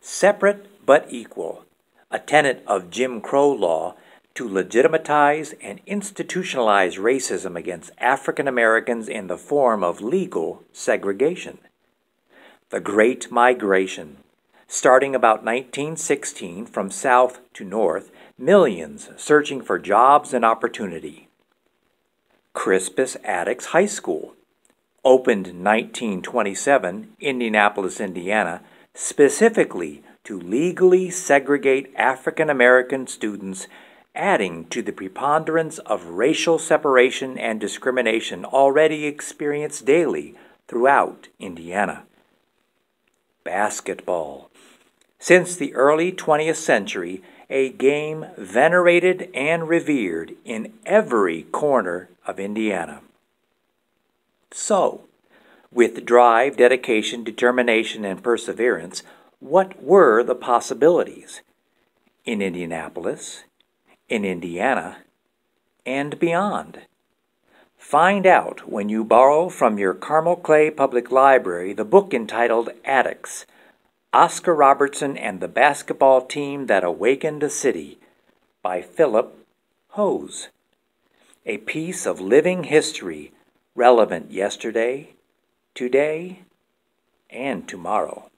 separate but equal, a tenet of Jim Crow law to legitimatize and institutionalize racism against African Americans in the form of legal segregation. The Great Migration. Starting about 1916 from south to north, millions searching for jobs and opportunity. Crispus Attucks High School, opened 1927, Indianapolis, Indiana, specifically to legally segregate African American students, adding to the preponderance of racial separation and discrimination already experienced daily throughout Indiana. Basketball. Since the early 20th century, a game venerated and revered in every corner of Indiana. So, with drive, dedication, determination, and perseverance, what were the possibilities in Indianapolis, in Indiana, and beyond? Find out when you borrow from your Carmel Clay Public Library the book entitled Attucks Oscar Robertson and the Basketball Team That Awakened a City by Phillip Hoose. A piece of living history relevant yesterday, today, and tomorrow.